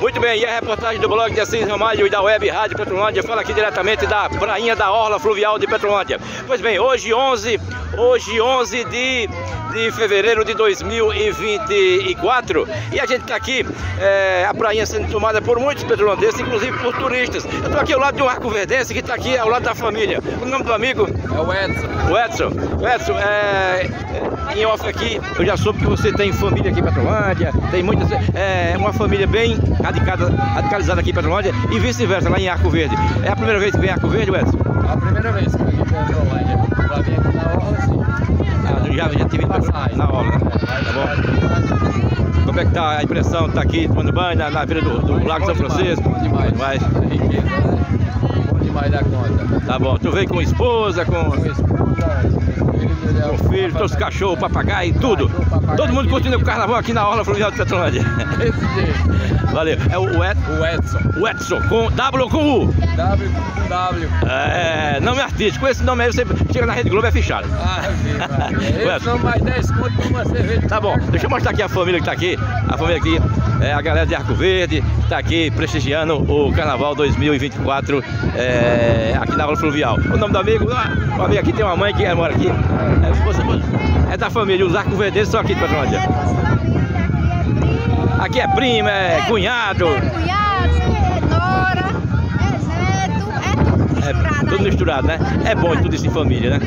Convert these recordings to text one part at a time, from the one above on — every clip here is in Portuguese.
Muito bem, e a reportagem do blog de Assis Ramalho e da Web Rádio Petrolândia fala aqui diretamente da prainha da Orla Fluvial de Petrolândia. Pois bem, hoje 11, hoje 11 de, de fevereiro de 2024 e a gente está aqui, é, a prainha sendo tomada por muitos petrolandenses, inclusive por turistas. Eu estou aqui ao lado de um arco verdense que está aqui ao lado da família. O nome do amigo? É o Edson. O Edson. O Edson, é, em off aqui, eu já soube que você tem família aqui em Petrolândia, tem muitas, é uma família bem radicada, radicalizada aqui em Petrolândia e vice-versa, lá em Arco Verde. É a primeira vez que vem em Arco Verde, Edson? É a primeira vez que eu vim para Petrolândia. Já vim aqui na Orla, sim. Ah, já, já Passagem. na né? Tá bom? Como é que tá a impressão? Tá aqui tomando banho na, na beira do, do Lago São Francisco? Bom demais. Mas, Riqueza, né? Bom demais da conta. tá bom. Tu veio com esposa, com, Com esposa, filho, com filho, todos os cachorros, papagaio, tudo. Todo mundo curtindo o carnaval aqui na Orla Fluvial de Petrolândia. Desse jeito. Valeu. É o, Ed, O Edson. o Edson, com W ou com U? W com W. É, nome artístico. Com esse nome aí você chega na Rede Globo é fechado. Ah, viva. Ué. Eles são mais 10 conto por uma cerveja. Tá bom, deixa eu mostrar aqui a família que tá aqui. A família aqui, é a galera de Arco Verde, tá aqui prestigiando o Carnaval 2024 é, aqui na Orla Fluvial. O nome do amigo, ah, o amigo aqui tem uma mãe que mora aqui. É, você- é da família, os Arco Verdenses são aqui de Petrolândia. Aqui é prima, é cunhado, É cunhado, é é é tudo é misturado tudo aí. misturado, né? É bom tudo isso em família, né?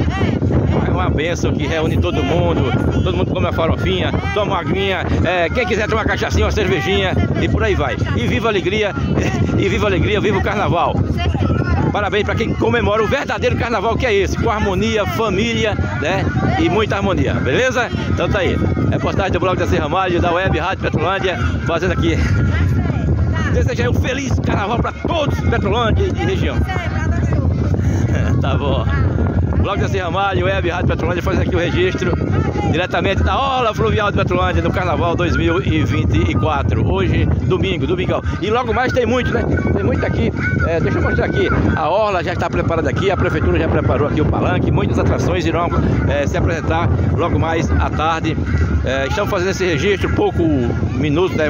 É. É uma benção que reúne todo mundo, todo mundo come uma farofinha, toma uma aguinha, é, quem quiser tomar uma cachaçinha, uma cervejinha e por aí vai. E viva a alegria, e viva a alegria, viva o carnaval. Parabéns para quem comemora o verdadeiro carnaval que é esse, com harmonia, família, né? E muita harmonia, beleza? Então tá aí. Reportagem do blog da Serra Malho, da Web Rádio Petrolândia, fazendo aqui. Desejar um feliz carnaval para todos Petrolândia e região. Celebrado show. tá bom. Blog da Serra Malho, Web Rádio Petrolândia, faz aqui o registro diretamente da Orla Fluvial de Petrolândia no Carnaval 2024. Hoje, domingo, domingão. E logo mais tem muito, né? Tem muito aqui. É, deixa eu mostrar aqui. A Orla já está preparada aqui, a Prefeitura já preparou aqui o palanque. Muitas atrações irão é, se apresentar logo mais à tarde. É, estamos fazendo esse registro, pouco minutos, né?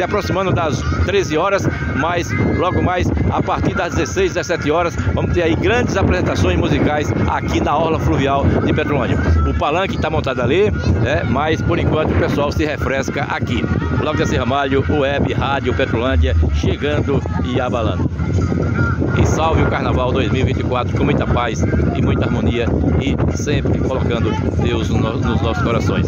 se aproximando das 13 horas, mas logo mais a partir das 16, 17 horas, vamos ter aí grandes apresentações musicais aqui na Orla Fluvial de Petrolândia. O palanque está montado ali, né? mas por enquanto o pessoal se refresca aqui. Blog da Ramalho, Web, Rádio Petrolândia, chegando e abalando. E salve o Carnaval 2024 com muita paz e muita harmonia e sempre colocando Deus no- nos nossos corações.